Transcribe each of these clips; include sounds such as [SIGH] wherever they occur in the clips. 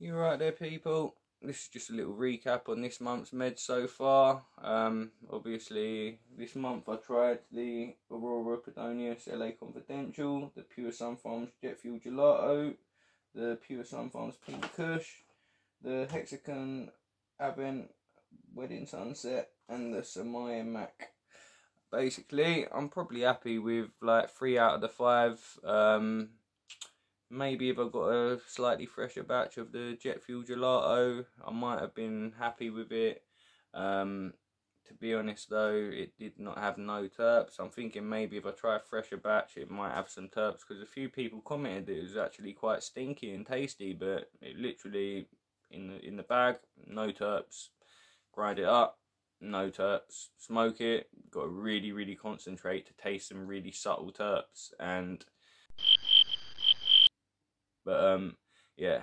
You right there, people? This is just a little recap on this month's meds so far. Um, obviously, this month I tried the Aurora Pedanios LA Confidential, the Pure Sun Farms Jet Fuel Gelato, the Pure Sun Farms Pink Kush, the Hexagon Avent Wedding Sunset, and the Samaya Mac. Basically, I'm probably happy with like three out of the five. Um, maybe if I got a slightly fresher batch of the jet fuel gelato, I might have been happy with it. Um, to be honest though, it did not have no terps. I'm thinking maybe if I try a fresher batch, it might have some terps because a few people commented it was actually quite stinky and tasty, but it literally in the in the bag, no terps. Grind it up, no terps. Smoke it, got to really really concentrate to taste some really subtle terps and but um, yeah,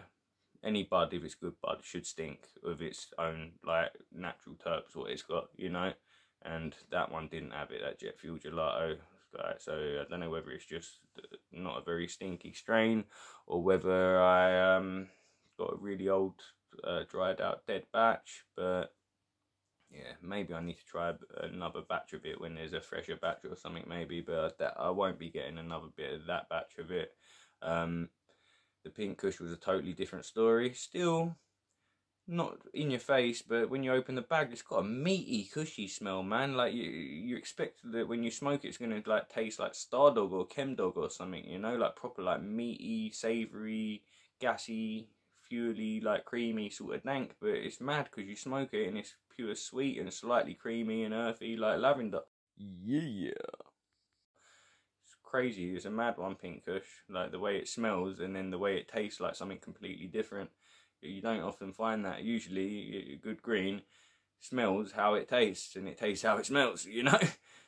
any bud if it's good bud should stink with its own like natural terps what it's got, you know. And that one didn't have it. That jet fuel gelato. Like, so I don't know whether it's just not a very stinky strain or whether I um got a really old uh, dried out dead batch, but yeah, maybe I need to try another batch of it when there's a fresher batch or something, maybe. But that I won't be getting another bit of that batch of it. Um, the pink kush was a totally different story. Still not in your face, but when you open the bag, it's got a meaty, cushy smell, man. Like you, you expect that when you smoke, it's gonna like taste like Star Dog or Chem Dog or something, you know, like proper like meaty, savory, gassy, fuely, like creamy sort of dank. But it's mad because you smoke it and it's pure sweet and slightly creamy and earthy, like lavender. Yeah crazy. It's a mad one, Pink Kush. Like the way it smells and then the way it tastes like something completely different. You don't often find that. Usually, good green smells how it tastes and it tastes how it smells, [LAUGHS] you know?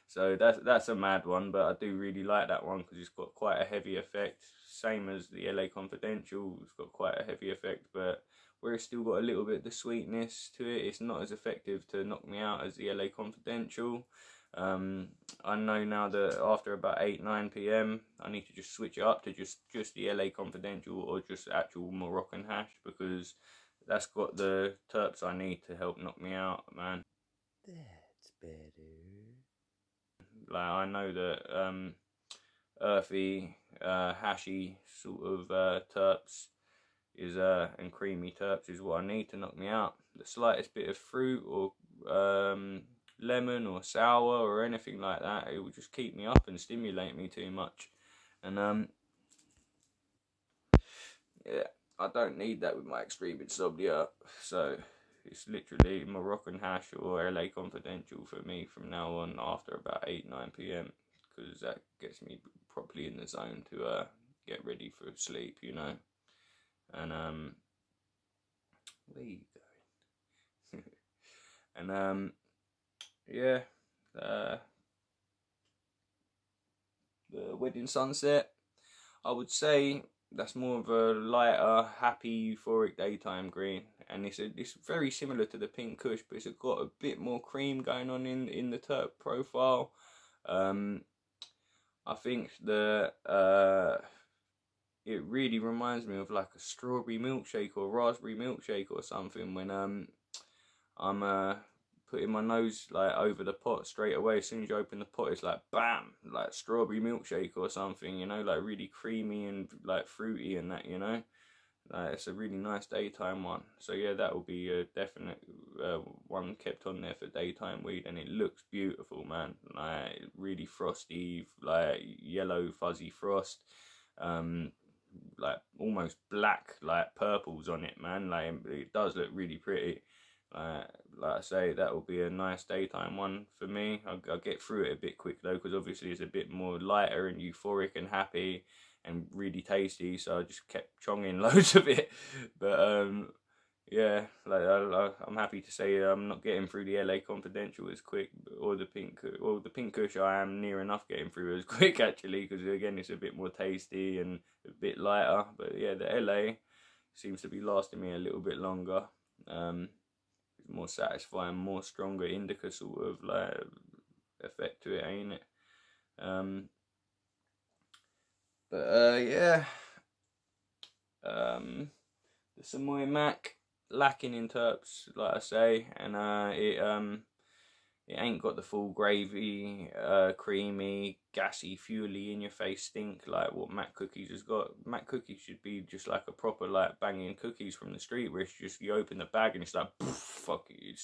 So that's that's a mad one, but I do really like that one because it's got quite a heavy effect. Same as the LA Confidential, it's got quite a heavy effect, but where it's still got a little bit of the sweetness to it, it's not as effective to knock me out as the LA Confidential. Um, I know now that after about 8 9 pm, I need to just switch it up to just, just the LA Confidential or just actual Moroccan hash because that's got the terps I need to help knock me out, man. That's better. Like, I know that um, earthy, uh, hashy sort of uh, terps is uh, and creamy terps is what I need to knock me out. The slightest bit of fruit or um, lemon or sour or anything like that. It will just keep me up and stimulate me too much. And um, yeah, I don't need that with my extreme insomnia. So it's literally Moroccan hash or LA Confidential for me from now on after about 8 9 p.m. because that gets me properly in the zone to uh, get ready for sleep, you know. And um, where you going? [LAUGHS] and um, yeah, uh, the wedding sunset. I would say that's more of a lighter, happy, euphoric daytime green, and it's a, it's very similar to the pink kush, but it's got a bit more cream going on in in the terp profile. Um, I think the uh, it really reminds me of like a strawberry milkshake or raspberry milkshake or something when um I'm uh putting my nose like over the pot straight away. As soon as you open the pot, it's like bam, like strawberry milkshake or something, you know, like really creamy and like fruity and that, you know. Like, it's a really nice daytime one. So yeah, that will be a definite uh, one kept on there for daytime weed, and it looks beautiful, man. Like really frosty, like yellow fuzzy frost. Um, like almost black like purples on it man like it does look really pretty uh, like I say, that will be a nice daytime one for me. I'll, I'll get through it a bit quick though, because obviously it's a bit more lighter and euphoric and happy and really tasty. So I just kept chonging [LAUGHS] loads of it. But um, yeah, like I, am happy to say I'm not getting through the LA Confidential as quick, or the pink, or the pink Kush. I am near enough getting through as [LAUGHS] quick actually, because again it's a bit more tasty and a bit lighter. But yeah, the LA seems to be lasting me a little bit longer. Um, more satisfying, more stronger indica sort of like effect to it, ain't it? Um, but uh, yeah, um, the Samoy Mac, lacking in terps, like I say, and uh, it um it ain't got the full gravy, uh, creamy, gassy, fuely in your face stink like what Mac Cookies has got. Mac Cookies should be just like a proper like banging cookies from the street where it's just you open the bag and it's like poof, fuck it, it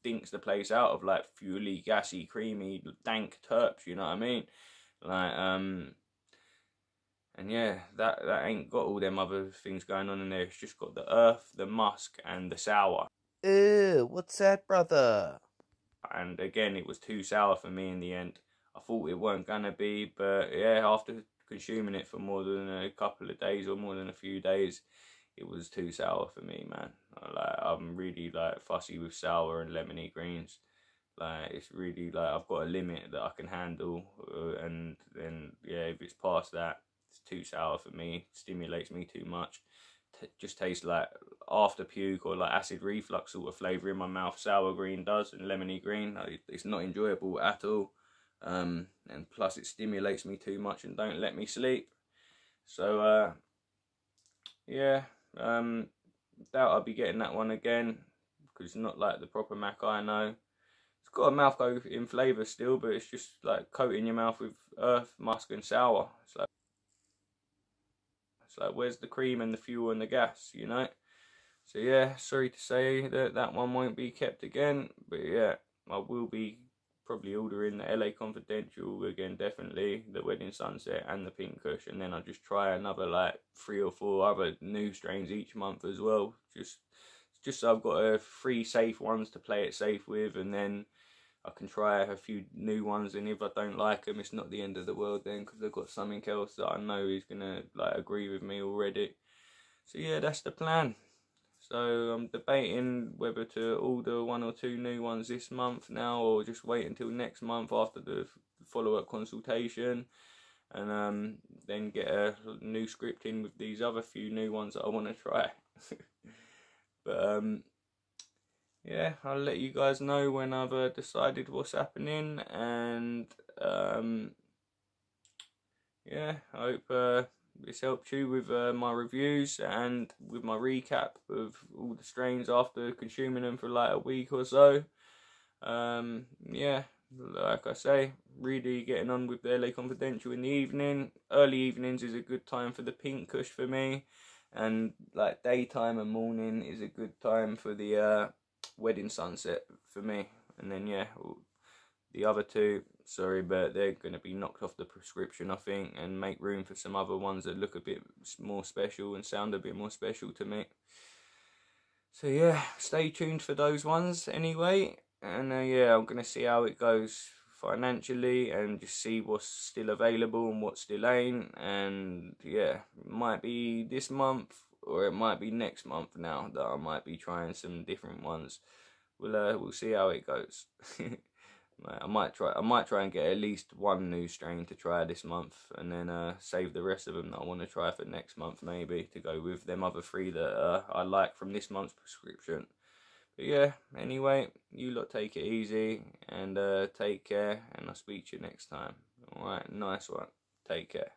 stinks the place out of like fuely, gassy, creamy, dank terps. You know what I mean? Like um. And yeah, that that ain't got all them other things going on in there. It's just got the earth, the musk, and the sour. Ew, what's that, brother? And again it was too sour for me in the end. I thought it weren't gonna be, but yeah, after consuming it for more than a couple of days or more than a few days, it was too sour for me, man. Like I'm really like fussy with sour and lemony greens. Like it's really like I've got a limit that I can handle, uh, and then yeah, if it's past that, it's too sour for me. Stimulates me too much. Just tastes like after puke or like acid reflux sort of flavour in my mouth. Sour green does and lemony green. It's not enjoyable at all. Um, and plus it stimulates me too much and don't let me sleep. So uh, yeah, um, doubt I'll be getting that one again because it's not like the proper mac I know. It's got a mouth go in flavour still, but it's just like coating your mouth with earth, musk, and sour. It's like where's the cream and the fuel and the gas, you know? So yeah, sorry to say that that one won't be kept again, but yeah, I will be probably ordering the LA Confidential again, definitely the Wedding Sunset and the Pink Kush, and then I'll just try another like three or four other new strains each month as well. Just just so I've got a three safe ones to play it safe with, and then I can try a few new ones. And if I don't like them, it's not the end of the world then, because I've got something else that I know is gonna like agree with me already. So yeah, that's the plan. So I'm debating whether to order one or two new ones this month now, or just wait until next month after the follow-up consultation, and um, then get a new script in with these other few new ones that I want to try. [LAUGHS] but um, yeah, I'll let you guys know when I've uh, decided what's happening, and um, yeah, I hope. Uh, this helped you with uh, my reviews and with my recap of all the strains after consuming them for like a week or so. Um, yeah, like I say, really getting on with the LA Confidential in the evening. Early evenings is a good time for the pink kush for me, and like daytime and morning is a good time for the uh, wedding sunset for me. And then yeah, the other two sorry, but they're going to be knocked off the prescription, I think, and make room for some other ones that look a bit more special and sound a bit more special to me. So yeah, stay tuned for those ones anyway, and uh, yeah, I'm going to see how it goes financially and just see what's still available and what's still ain't, and yeah, might be this month or it might be next month now that I might be trying some different ones. We'll uh, we'll see how it goes. [LAUGHS] I might try. I might try and get at least one new strain to try this month, and then uh, save the rest of them that I want to try for next month, maybe to go with them other three that uh, I like from this month's prescription. But yeah, anyway, you lot take it easy and uh, take care, and I'll speak to you next time. All right, nice one. Take care.